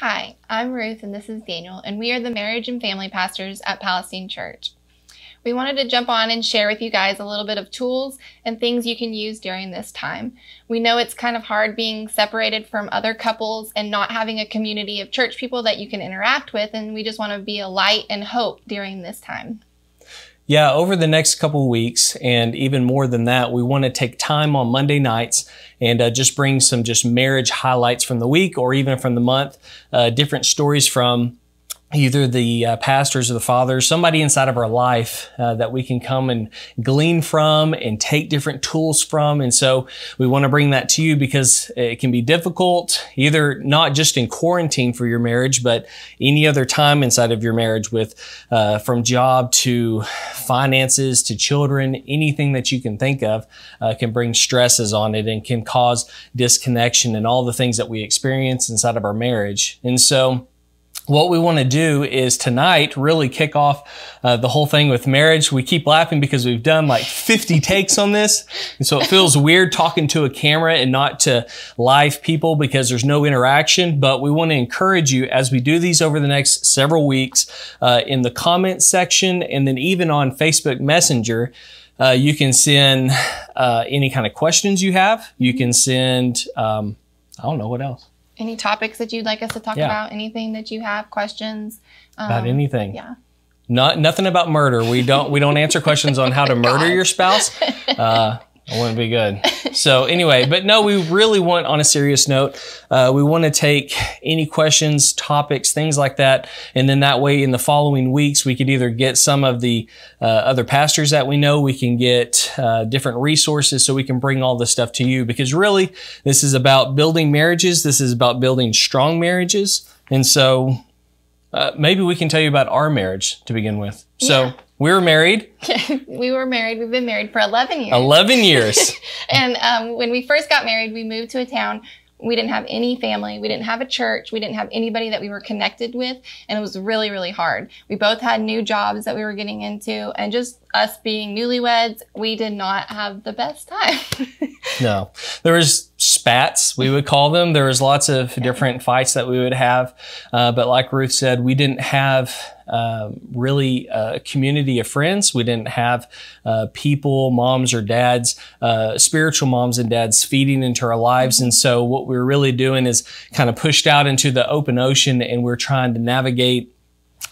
Hi, I'm Ruth and this is Daniel, and we are the marriage and family pastors at Palestine Church. We wanted to jump on and share with you guys a little bit of tools and things you can use during this time. We know it's kind of hard being separated from other couples and not having a community of church people that you can interact with, and we just want to be a light and hope during this time. Yeah, over the next couple weeks, and even more than that, we want to take time on Monday nights and uh, just bring some just marriage highlights from the week or even from the month, uh, different stories from either the uh, pastors or the fathers, somebody inside of our life uh, that we can come and glean from and take different tools from. And so we want to bring that to you because it can be difficult, either not just in quarantine for your marriage, but any other time inside of your marriage with uh, from job to finances to children, anything that you can think of uh, can bring stresses on it and can cause disconnection and all the things that we experience inside of our marriage. And so what we want to do is tonight really kick off uh, the whole thing with marriage. We keep laughing because we've done like 50 takes on this. And so it feels weird talking to a camera and not to live people because there's no interaction. But we want to encourage you as we do these over the next several weeks uh, in the comment section and then even on Facebook Messenger. Uh, you can send uh, any kind of questions you have. You can send, um, I don't know what else any topics that you'd like us to talk yeah. about, anything that you have, questions um, about anything. Yeah. Not nothing about murder. We don't we don't answer questions on how to murder your spouse. Uh, it wouldn't be good. So anyway, but no, we really want, on a serious note, uh, we want to take any questions, topics, things like that, and then that way, in the following weeks, we could either get some of the uh, other pastors that we know, we can get uh, different resources, so we can bring all this stuff to you. Because really, this is about building marriages. This is about building strong marriages, and so uh, maybe we can tell you about our marriage to begin with. So. Yeah. We were married. we were married. We've been married for 11 years. 11 years. and um, when we first got married, we moved to a town. We didn't have any family. We didn't have a church. We didn't have anybody that we were connected with. And it was really, really hard. We both had new jobs that we were getting into. And just us being newlyweds, we did not have the best time. no. There was spats, we would call them. There was lots of different fights that we would have. Uh, but like Ruth said, we didn't have um, really a community of friends. We didn't have uh, people, moms or dads, uh, spiritual moms and dads feeding into our lives. And so what we we're really doing is kind of pushed out into the open ocean and we're trying to navigate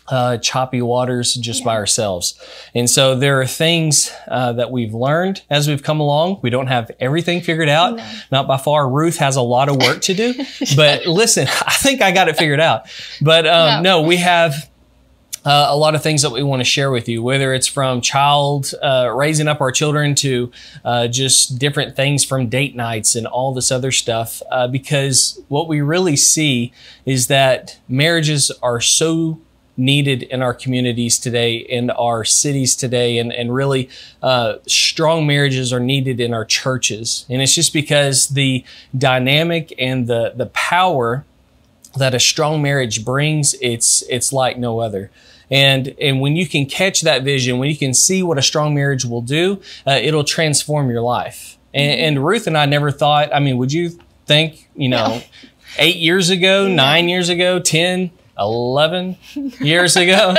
uh, choppy waters just yeah. by ourselves. And so there are things uh, that we've learned as we've come along. We don't have everything figured out, no. not by far. Ruth has a lot of work to do, but listen, I think I got it figured out. But um, no. no, we have uh, a lot of things that we want to share with you, whether it's from child uh, raising up our children to uh, just different things from date nights and all this other stuff. Uh, because what we really see is that marriages are so needed in our communities today, in our cities today, and, and really uh, strong marriages are needed in our churches. And it's just because the dynamic and the, the power that a strong marriage brings, it's, it's like no other. And, and when you can catch that vision, when you can see what a strong marriage will do, uh, it'll transform your life. And, mm-hmm. and, Ruth and I never thought, I mean, would you think, you know, eight years ago, nine years ago, 10, 11 years ago,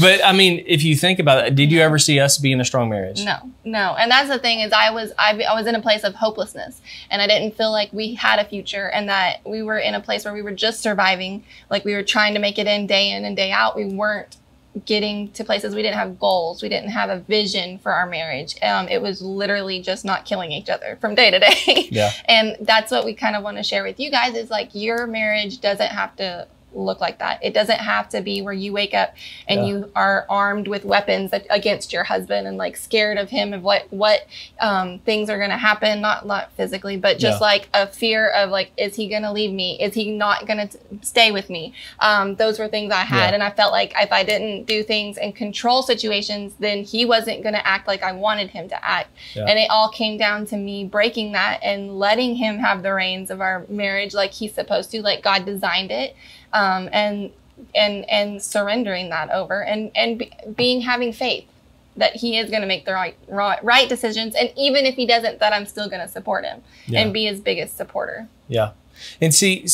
but I mean, if you think about it, did you ever see us be in a strong marriage? No, no. And that's the thing is, I was I, I was in a place of hopelessness, and I didn't feel like we had a future, and that we were in a place where we were just surviving, like we were trying to make it in day in and day out. We weren't getting to places. We didn't have goals. We didn't have a vision for our marriage. Um, it was literally just not killing each other from day to day. Yeah. and that's what we kind of want to share with you guys is like your marriage doesn't have to look like that. It doesn't have to be where you wake up and yeah. you are armed with weapons against your husband and like scared of him of what what um, things are going to happen. Not not physically, but just yeah. like a fear of like, is he going to leave me? Is he not going to stay with me? Um, those were things I had, yeah. and I felt like if I didn't do things and control situations, then he wasn't going to act like I wanted him to act. And it all came down to me breaking that and letting him have the reins of our marriage like he's supposed to, like God designed it um, and and and surrendering that over and and be, being having faith that he is going to make the right, right, right decisions and even if he doesn't that i'm still going to support him yeah. and be his biggest supporter yeah and see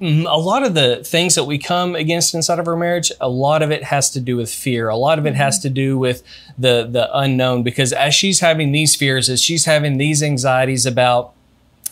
mm, a lot of the things that we come against inside of our marriage, a lot of it has to do with fear. A lot of it has to do with the the unknown because as she's having these fears, as she's having these anxieties about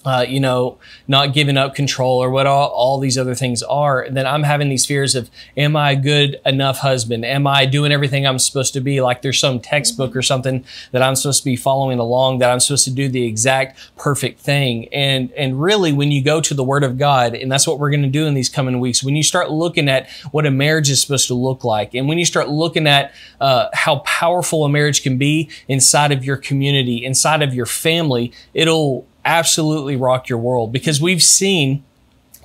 uh, you know, not giving up control or what all, all these other things are, then I'm having these fears of, am I a good enough husband? Am I doing everything I'm supposed to be? Like there's some textbook or something that I'm supposed to be following along that I'm supposed to do the exact perfect thing. And, and really when you go to the word of God, and that's what we're going to do in these coming weeks, when you start looking at what a marriage is supposed to look like, and when you start looking at uh, how powerful a marriage can be inside of your community, inside of your family, it'll absolutely rock your world because we've seen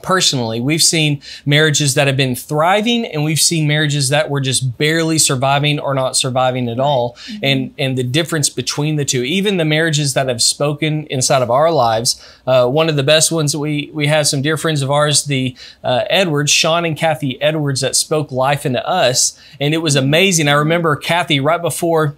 personally we've seen marriages that have been thriving and we've seen marriages that were just barely surviving or not surviving at all. Mm-hmm. and and the difference between the two even the marriages that have spoken inside of our lives uh, one of the best ones we we have some dear friends of ours the uh, edwards sean and kathy edwards that spoke life into us. And it was amazing. I remember kathy right before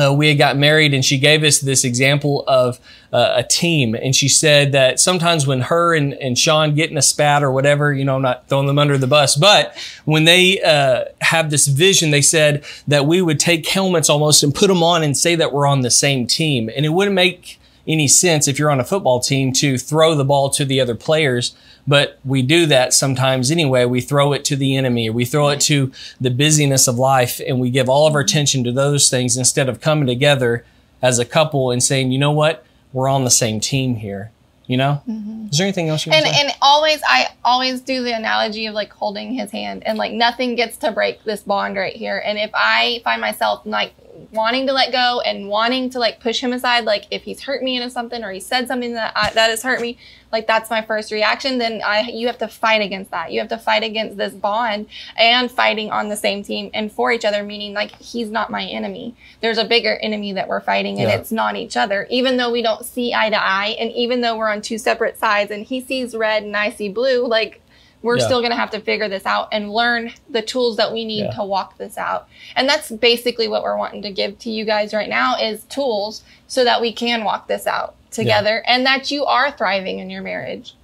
uh, we had got married and she gave us this example of uh, a team. And she said that sometimes when her and, and sean get in a spat or whatever you know i'm not throwing them under the bus but when they uh, have this vision they said that we would take helmets almost and put them on and say that we're on the same team. And it wouldn't make any sense if you're on a football team to throw the ball to the other players but we do that sometimes anyway. We throw it to the enemy, or we throw it to the busyness of life, and we give all of our attention to those things instead of coming together as a couple and saying, you know what, we're on the same team here. You know, mm-hmm. is there anything else you and say? and always I always do the analogy of like holding his hand and like nothing gets to break this bond right here. And if I find myself like wanting to let go and wanting to like push him aside, like if he's hurt me into something or he said something that I, that has hurt me, like that's my first reaction. Then I you have to fight against that. You have to fight against this bond and fighting on the same team and for each other. Meaning like he's not my enemy. There's a bigger enemy that we're fighting, and yeah. it's not each other. Even though we don't see eye to eye, and even though we're on two separate sides, and he sees red and I see blue, like we're yeah. still going to have to figure this out and learn the tools that we need yeah. to walk this out. And that's basically what we're wanting to give to you guys right now is tools so that we can walk this out together yeah. and that you are thriving in your marriage.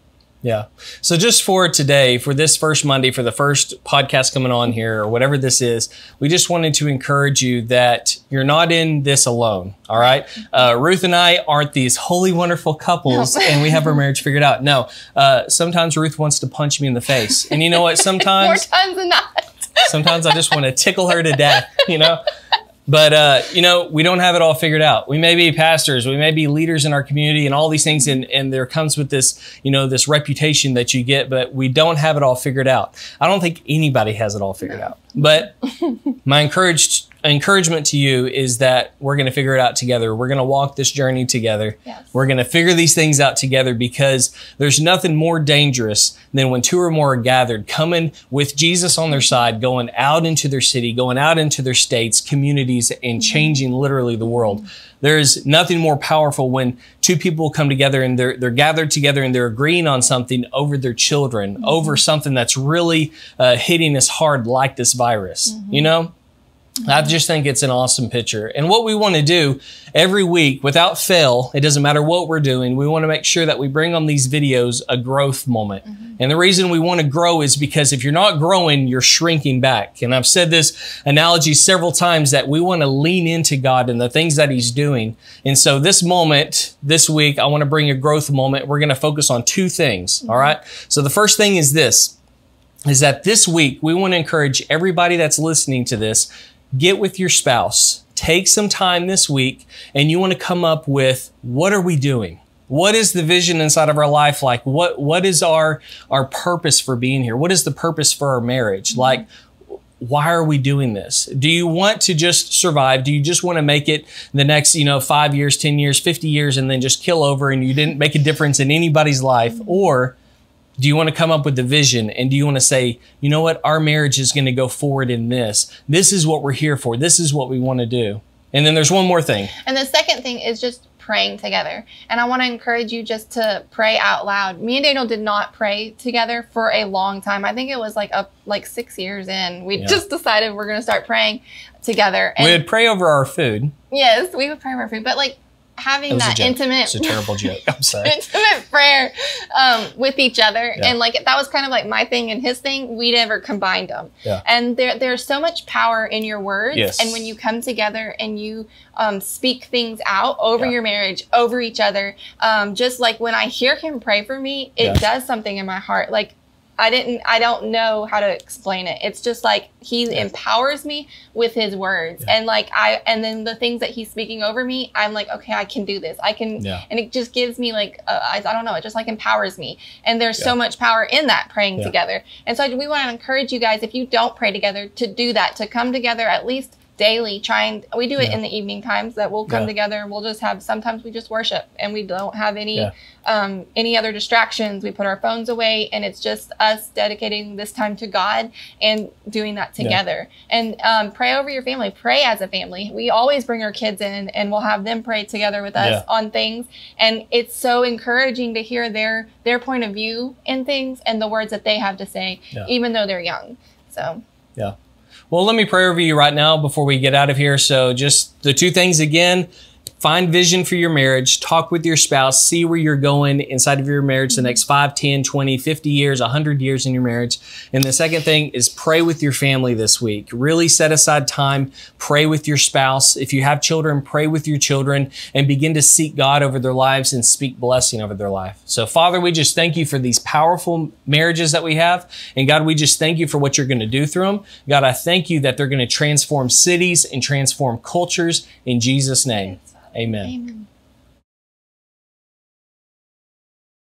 Yeah. So just for today, for this first Monday, for the first podcast coming on here, or whatever this is, we just wanted to encourage you that you're not in this alone. All right. Uh, Ruth and I aren't these holy, wonderful couples, no. and we have our marriage figured out. No. Uh, sometimes Ruth wants to punch me in the face, and you know what? Sometimes more times than not. sometimes I just want to tickle her to death. You know. But uh, you know, we don't have it all figured out. We may be pastors, we may be leaders in our community, and all these things, and, and there comes with this, you know, this reputation that you get, but we don't have it all figured out. I don't think anybody has it all figured out. But my encouraged encouragement to you is that we're going to figure it out together. We're going to walk this journey together. Yes. We're going to figure these things out together because there's nothing more dangerous than when two or more are gathered, coming with Jesus on their side, going out into their city, going out into their states, communities, and mm-hmm. changing literally the world. There's nothing more powerful when two people come together and they're, they're gathered together and they're agreeing on something over their children, mm-hmm. over something that's really uh, hitting us hard like this virus, mm-hmm. you know? I just think it's an awesome picture. And what we want to do every week without fail, it doesn't matter what we're doing, we want to make sure that we bring on these videos a growth moment. Mm-hmm. And the reason we want to grow is because if you're not growing, you're shrinking back. And I've said this analogy several times that we want to lean into God and the things that He's doing. And so this moment, this week, I want to bring a growth moment. We're going to focus on two things. Mm-hmm. All right. So the first thing is this is that this week we want to encourage everybody that's listening to this get with your spouse, take some time this week, and you want to come up with what are we doing? What is the vision inside of our life like? What what is our our purpose for being here? What is the purpose for our marriage? Mm-hmm. Like why are we doing this? Do you want to just survive? Do you just want to make it the next, you know, 5 years, 10 years, 50 years and then just kill over and you didn't make a difference in anybody's life mm-hmm. or do you want to come up with the vision and do you want to say, you know what, our marriage is going to go forward in this? This is what we're here for. This is what we want to do. And then there's one more thing. And the second thing is just praying together. And I want to encourage you just to pray out loud. Me and Daniel did not pray together for a long time. I think it was like up like six years in. We yeah. just decided we're going to start praying together. And we would pray over our food. Yes, we would pray over our food. But like having that intimate it's a terrible joke. I'm sorry. intimate prayer um, with each other. Yeah. and like that was kind of like my thing and his thing. We never combined them yeah. and there, there's so much power in your words. Yes. and when you come together and you um, speak things out over yeah. your marriage over each other um, just like when i hear him pray for me it does something in my heart. Like I didn't I don't know how to explain it. It's just like he yeah. empowers me with his words. Yeah. And like I and then the things that he's speaking over me, I'm like, okay, I can do this. I can yeah. and it just gives me like uh, I, I, don't know, it just like empowers me. And there's so much power in that praying together. And so we want to encourage you guys if you don't pray together to do that, to come together at least daily trying we do it yeah. in the evening times that we'll come yeah. together. And we'll just have sometimes we just worship and we don't have any yeah. um, any other distractions. We put our phones away and it's just us dedicating this time to god and doing that together. And um, pray over your family. Pray as a family. We always bring our kids in and we'll have them pray together with us on things. And it's so encouraging to hear their their point of view in things and the words that they have to say even though they're young. So. Yeah well, let me pray over you right now before we get out of here. So, just the two things again Find vision for your marriage, talk with your spouse, see where you're going inside of your marriage the next 5, 10, 20, 50 years, 100 years in your marriage. And the second thing is pray with your family this week. Really set aside time, pray with your spouse. If you have children, pray with your children and begin to seek God over their lives and speak blessing over their life. So, Father, we just thank you for these powerful marriages that we have. And God, we just thank you for what you're going to do through them. God, I thank you that they're going to transform cities and transform cultures in Jesus' name. Amen. Amen.